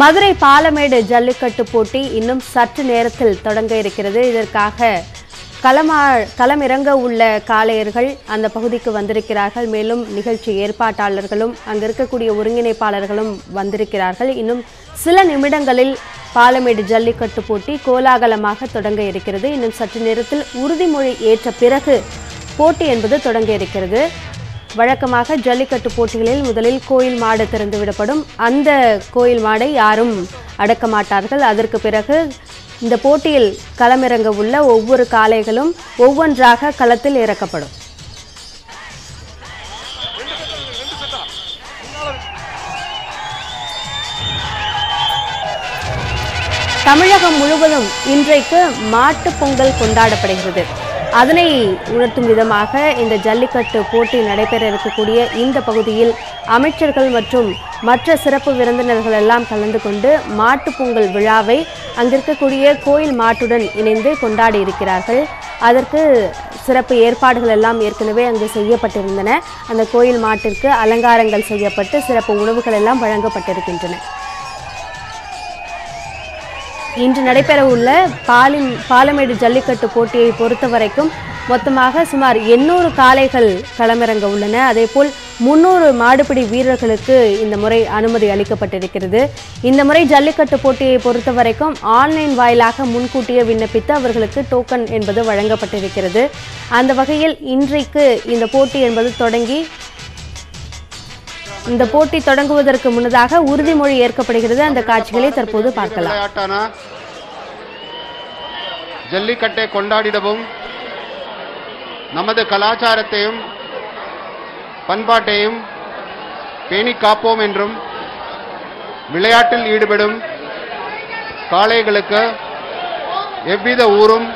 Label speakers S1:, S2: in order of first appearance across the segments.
S1: மதுரை பாலமேடு ஜல்லிக்கட்டு போட்டி இன்னும் சற்று நேரத்தில் தொடங்க இருக்கிறது. இதற்காக களமா களமிறங்க உள்ள காளையர்கள் அந்த பகுதிக்கு வந்திருக்கிறார்கள். மேலும் நிகழ்ச்சி ஏற்பாட்டாளர்களும் அங்கு இருக்கக்கூடிய ஒருங்கிணைப்பாளர்களும் வந்திருக்கிறார்கள். இன்னும் சில நிமிடங்களில் பாலமேடு ஜல்லிக்கட்டு போட்டி கோலாகலமாக தொடங்க இருக்கிறது. இன்னும் சற்று நேரத்தில் உறுதிமொழி ஏற்ற பிறகு போட்டி என்பது தொடங்க இருக்கிறது. வழக்கமாக ஜல்லிக்கட்டு போட்டிகளில் முதலில் கோயில் மாடு திறந்து விடப்படும். அந்த கோயில் மாடை யாரும் அடக்க மாட்டார்கள். அதற்கு பிறகு இந்த போட்டியில் களமிறங்க உள்ள ஒவ்வொரு காளைகளும் ஒவ்வொன்றாக களத்தில் இறக்கப்படும். தமிழகம் முழுவதும் இன்றைக்கு மாட்டுப் பொங்கல் கொண்டாடப்படுகிறது. அதனை உணர்த்தும் விதமாக இந்த ஜல்லிக்கட்டு போட்டி நடைபெற இருக்கக்கூடிய இந்த பகுதியில் அமைச்சர்கள் மற்றும் மற்ற சிறப்பு விருந்தினர்கள் எல்லாம் கலந்து கொண்டு மாட்டுப் பொங்கல் விழாவை அங்கிருக்கக்கூடிய கோயில் மாட்டுடன் இணைந்து கொண்டாடி இருக்கிறார்கள். அதற்கு சிறப்பு ஏற்பாடுகள் எல்லாம் ஏற்கனவே அங்கு செய்யப்பட்டிருந்தன. அந்த கோயில் மாட்டிற்கு அலங்காரங்கள் செய்யப்பட்டு சிறப்பு உணவுகள் எல்லாம் வழங்கப்பட்டிருக்கின்றன. இன்று நடைபெறவுள்ள பாலின் பாலமேடு ஜல்லிக்கட்டு போட்டியை பொறுத்த வரைக்கும் மொத்தமாக சுமார் எண்ணூறு காளைகள் களமிறங்க உள்ளன. அதேபோல் முன்னூறு மாடுபிடி வீரர்களுக்கு இந்த முறை அனுமதி அளிக்கப்பட்டிருக்கிறது. இந்த முறை ஜல்லிக்கட்டு போட்டியை பொறுத்த வரைக்கும் ஆன்லைன் வாயிலாக முன்கூட்டியே விண்ணப்பித்து அவர்களுக்கு டோக்கன் என்பது வழங்கப்பட்டிருக்கிறது. அந்த வகையில் இன்றைக்கு இந்த போட்டி என்பது தொடங்கி இந்த போட்டி தொடங்குவதற்கு முன்னதாக உறுதிமொழி ஏற்கப்படுகிறது. அந்த காட்சிகளை தற்போது பார்க்கலாம்.
S2: ஜல்லிக்கட்டை கொண்டாடிடவும் நமது கலாச்சாரத்தையும் பண்பாட்டையும் பேணி காப்போம் என்றும் விளையாட்டில் ஈடுபடும் காளைகளுக்கு எவ்வித ஊரும்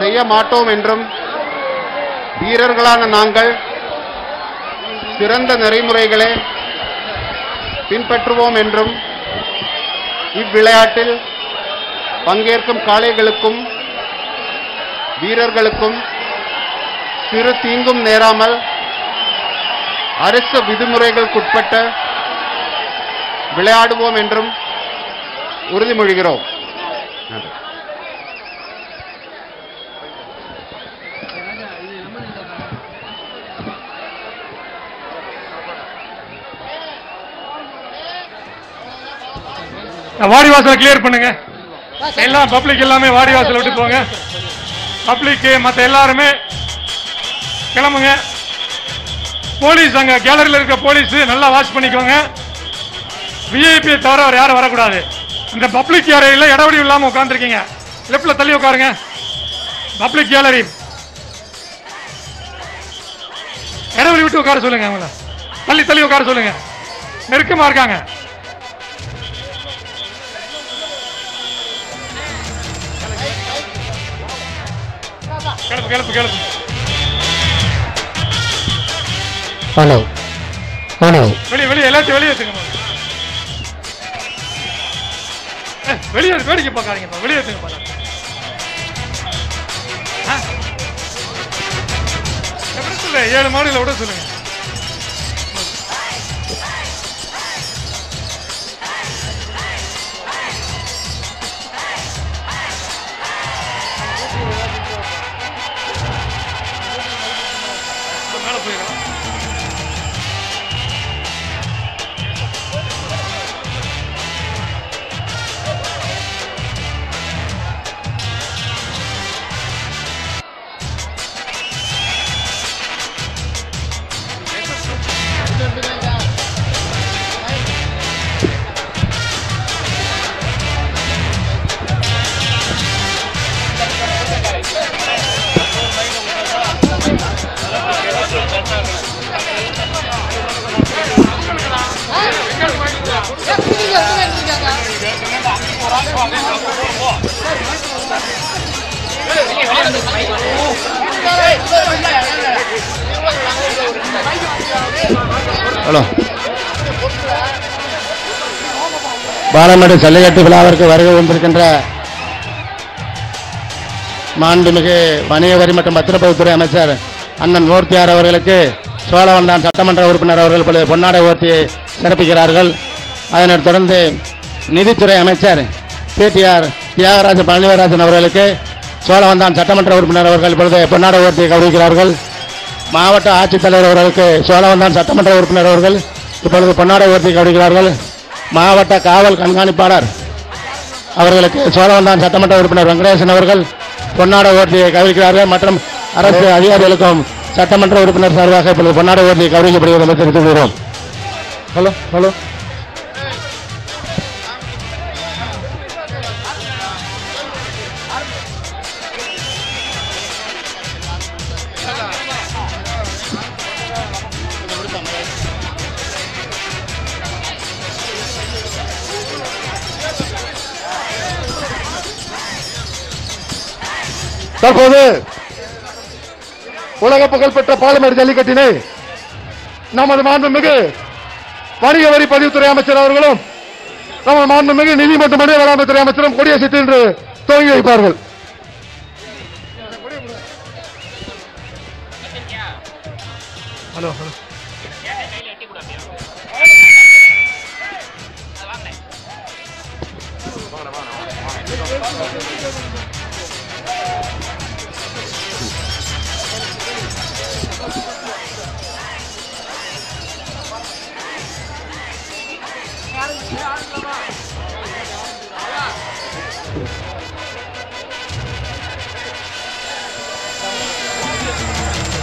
S2: செய்ய மாட்டோம் என்றும் வீரர்களான நாங்கள் சிறந்த நெறிமுறைகளை பின்பற்றுவோம் என்றும் இவ்விளையாட்டில் பங்கேற்கும் காளைகளுக்கும் வீரர்களுக்கும் சிறு தீங்கும் நேராமல் அரசு விதிமுறைகளுக்குட்பட்ட விளையாடுவோம் என்றும் உறுதிமொழிகிறோம். நன்றி.
S3: வாடி வாசலை கிளியர் பண்ணுங்க. எல்லாம் பப்ளிக் எல்லாமே வாடி வாசல் விட்டு போங்க. பப்ளிக் மற்ற எல்லாருமே கிளம்புங்க. போலீஸ் அங்க கேலரியில் இருக்க போலீஸ் நல்லா வாட்ச் பண்ணிக்கோங்க. விஐபி தவிர அவர் யாரும் வரக்கூடாது. இந்த பப்ளிக் கேலரியில் இடஒடி இல்லாமல் உட்காந்துருக்கீங்க லெஃப்டில் தள்ளி உட்காருங்க. பப்ளிக் கேலரி இடஒடி விட்டு உட்கார சொல்லுங்க அவங்கள. தள்ளி தள்ளி உட்கார சொல்லுங்க. நெருக்கமாக இருக்காங்க. கிளப்பு கிளப்பு கிளப்பு.
S4: ஹலோ ஹலோ
S3: வெளியே வெளியே எல்லாத்தையும் வெளியே எடுத்துங்க வெளியே வேடிக்கை பார்க்காதீங்கப்பா வெளியே எடுத்துங்க பாருங்க இல்லை ஏழு மாடியில் விட சொல்லுங்க.
S4: ஹலோ. பாலமேடு ஜல்லிக்கட்டு விழாவிற்கு வருகை வந்திருக்கின்ற மாண்புமிகு வணிக வரி மற்றும் பத்திரப்பதிவுத்துறை அமைச்சர் அண்ணன் மூர்த்தியார் அவர்களுக்கு சோழவந்தான் சட்டமன்ற உறுப்பினர் அவர்கள் பொன்னாடை ஓர்த்தியை சிறப்பிக்கிறார்கள். அதனைத் தொடர்ந்து நிதித்துறை அமைச்சர் பிடிஆர் தியாகராஜ பழனிவராஜன் அவர்களுக்கு சோழவந்தான் சட்டமன்ற உறுப்பினர் அவர்கள் இப்பொழுது பொன்னாட ஊர்த்தியை கௌரவிக்கிறார்கள். மாவட்ட ஆட்சித்தலைவர் அவர்களுக்கு சோழவந்தான் சட்டமன்ற உறுப்பினர் அவர்கள் இப்பொழுது பொன்னாட ஊர்த்தியை கௌரவிக்கிறார்கள். மாவட்ட காவல் கண்காணிப்பாளர் அவர்களுக்கு சோழவந்தான் சட்டமன்ற உறுப்பினர் வெங்கடேசன் அவர்கள் பொன்னாட ஓட்டியை கௌரவிக்கிறார்கள் மற்றும் அரசு அதிகாரிகளுக்கும் சட்டமன்ற உறுப்பினர் சார்பாக இப்பொழுது பொன்னாட ஓட்டியை கௌரவிக்கப்படுகிறது என்று தெரிவித்துக் கொள்கிறோம். Hello hello.
S5: தற்போது உலக புகழ்பெற்ற பாலமேடு ஜல்லிக்கட்டினை நமது மாண்புமிகு வணிக வரி பதிவுத்துறை அமைச்சர் அவர்களும் நமது மாண்புமிகு நிதி மற்றும் மனித வளாமைத்துறை அமைச்சரும் கொடியசைத்து இன்று துவங்கி வைப்பார்கள்.
S3: Hello hello.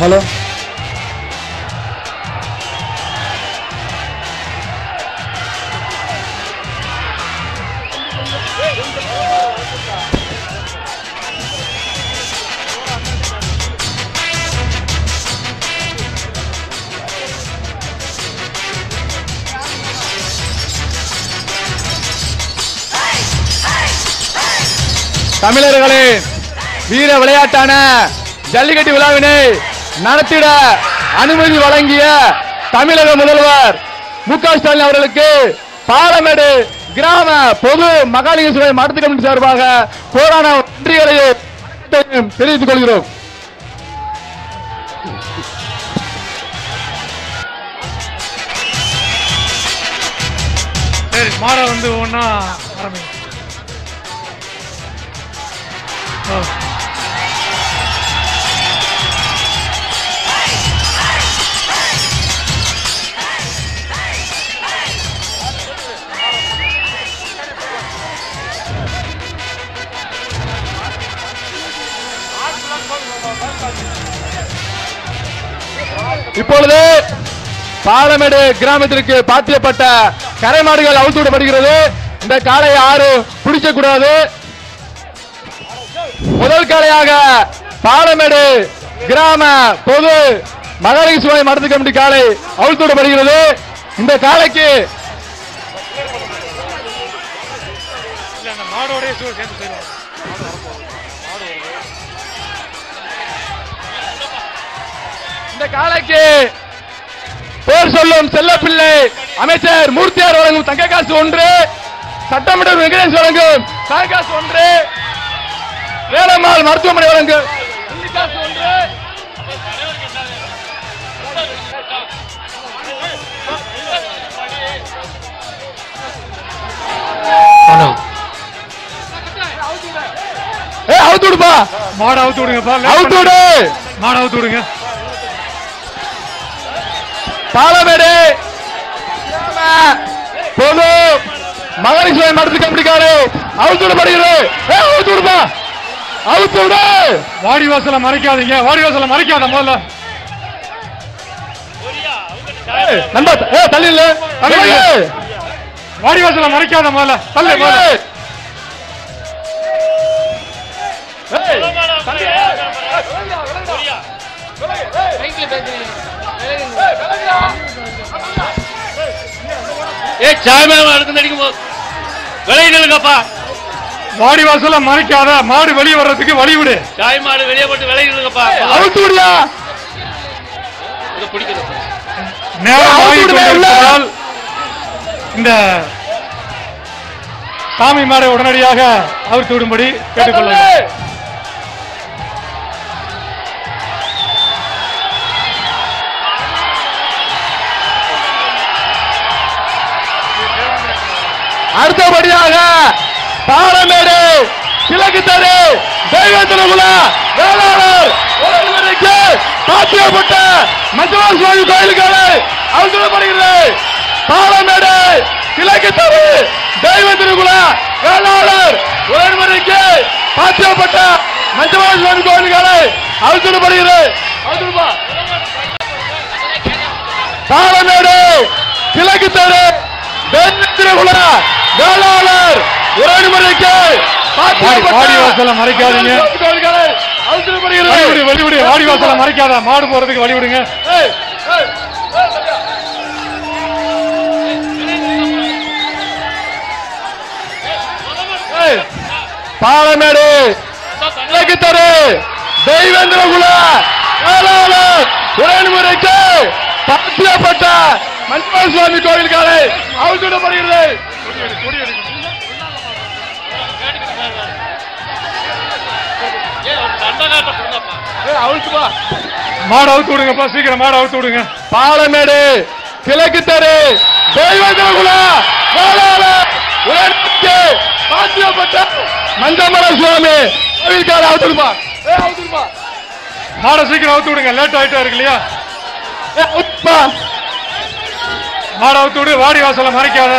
S4: ஹலோ.
S5: தமிழர்களே வீர விளையாட்டான ஜல்லிக்கட்டு விழாவினை நடத்திட அனுமதி வழங்கிய தமிழக முதல்வர் மு க ஸ்டாலின் அவர்களுக்கு பாலமேடு கிராம பொது மகாலிங்க சபை மாவட்ட கமிட்டி சார்பாக போராட நன்றிகளையும் தெரிவித்துக் கொள்கிறோம்.
S3: சரி மாடை வந்து ஒன்றா ஆரம்பிங்க.
S5: இப்பொழுது பாலமேடு கிராமத்திற்கு பாத்தியப்பட்ட கரை மாடுகள் அவுத்து விடப்படுகிறது. இந்த காளை யாரும் பிடிக்கக்கூடாது முதல் காளையாக பாலமேடு கிராம பொது மகளிர் சுவை மருந்து கமிட்டி காளை அவுத்து விடப்படுகிறது. இந்த காளைக்கு
S3: மாடோடைய சேர்ந்து
S5: இந்த காளைக்கு பேர் சொல்லும் செல்லப்பிள்ளை அமைச்சர் மூர்த்தியார் வழங்கும் தங்க காசு ஒன்று சட்டமன்ற வெங்கடேஷ் வழங்கும் காசு ஒன்று வேலம்மாள் மருத்துவமனை வழங்கும் காசு ஒன்று.
S3: மாடை அவுத்து விடுங்கப்பா.
S5: அவுத்து விடு.
S3: மாடை அவுத்து விடுங்க.
S5: பாலமேடு பொது மகளிர் சுவை மருந்து கம்பிக்காரு அவுத்து விடப்படுகிறது ஏ அவுத்து விடுப்பா அவுத்து விடு.
S3: வாடி வாசலை மறைக்காதீங்க. வாடி வாசலை மறைக்காத முதல்ல.
S5: நண்பா ஏ தள்ளி இல்ல.
S3: வாடி வாசலை மறைக்காத முதல்ல. தள்ளு
S5: தள்ளி
S3: முதல்ல.
S5: இல்ல.
S6: ஏ சாயமேல அடுத்து நடிக்கும் போது. விளையிடுங்கப்பா
S3: வாடி வாசலை மறைக்காத மாடு வெளியே வர்றதுக்கு வழி விடு.
S6: சாய் மாடு வெளியே போட்டு விளையிடுங்கப்பா
S5: அவுத்து விடியா?
S6: இதை பிடிக்கிறது
S3: நேரம் இந்த சாமி மாடை உடனடியாக அவிர்த்து விடும்படி கேட்டுக்கொள்ளுங்கள்
S5: அடுத்தபடியாக பாலமேடு கிழக்கு தெரு தெய்வத்திரகுல வேளாளர் ஒருவருக்கு பாத்தியப்பட்ட மஞ்சள் சுவாமி கோயில்களை அவசரப்படுகிறது. பாலமேடு கிழக்கு தெரு தெய்வத்திரகுல வேளாளர் ஒருவருக்கு பாத்தியப்பட்ட மஞ்சள் சுவாமி கோயில்களை அவசரப்படுகிறது. அவசரப்பா பாலமேடு கிழக்கு தெரு வேளாளர் உறவுமுறைக்கு
S3: மறைக்காதீங்க. வழிவிடு வழிவிடு. வாடி வாசலை மறைக்காத. மாடு போறதுக்கு வழி விடுங்க
S5: பாலமேடு தெரு தெய்வேந்திரகுல வேளாளர் உறவுமுறைக்கு பாத்தியப்பட்ட மன்மோகன் சுவாமி கோவில்களை அவசரப்படுகிறது. அவுழ்த்துப்பா
S3: மாடு அவுத்து விடுங்கப்பா சீக்கிரம் மாடு அவுத்து விடுங்க.
S5: பாலமேடு கிழக்கு தெரு தெய்வகுல வேளாளர். மஞ்சமர சுவாமி கோவில்கார அவுத்துருப்பா ஏ அவுத்துருப்பா
S3: சீக்கிரம் அவுத்து விடுங்க லேட் ஆயிட்டா இருக்கு இல்லையா?
S5: ஏ
S3: வாடி வாசலை மறைக்காத.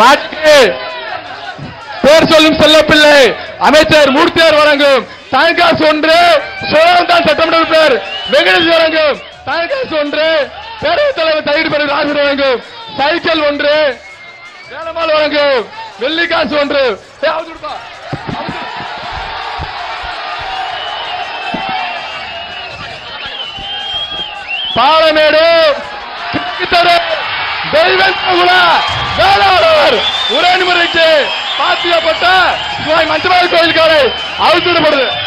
S5: மாட்டு பேர் சொல்லும் செல்லப்பிள்ளை அமைச்சர் மூர்த்தியார் வழங்கும். தாய்காசு ஒன்று சோழந்தான் சட்டமன்ற உறுப்பினர். வெங்கடேஷ் வழங்கும். தாய்காசு ஒன்று பேரவைத் தலைவர் தயிர் பெரு ராஜர் வழங்கும். சைக்கிள் ஒன்று வேலமால் வழங்கும். வெள்ளிக்காசு ஒன்று. பாலமேடு கிழக்குத்தரு தெய்வகுல வேளாளர். உரைமுறைக்கு பாத்தியப்பட்ட சுவாமி மஞ்சள் கோயில்காரை அழுத்திடப்படுது ஏய்,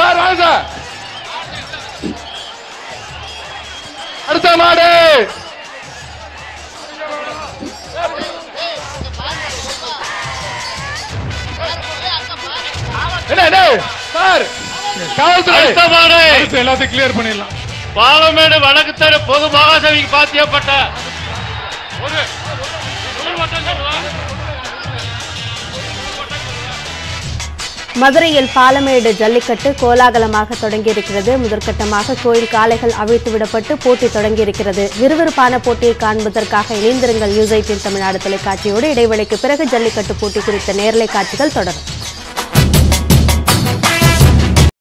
S5: சார் வாங்க சார் அடுத்த மாடு. என்ன சார் காவல்துறை.
S3: எல்லாத்தையும் கிளியர் பண்ணிடலாம்.
S6: பாலமேடு வடக்கு தெரு பொது மகாசபைக்கு பாத்தியப்பட்ட ஒரு
S1: மதுரையில் பாலமேடு ஜல்லிக்கட்டு கோலாகலமாக தொடங்கியிருக்கிறது. முதற்கட்டமாக கோயில் காளைகள் அவிழ்த்து விடப்பட்டு போட்டி தொடங்கியிருக்கிறது. விறுவிறுப்பான போட்டியை காண்பதற்காக இணைந்திருங்கள் நியூஸ் எயிட்டின் தமிழ்நாடு தொலைக்காட்சியோடு. இடைவெளிக்கு பிறகு ஜல்லிக்கட்டு போட்டி குறித்த நேரலை காட்சிகள் தொடரும்.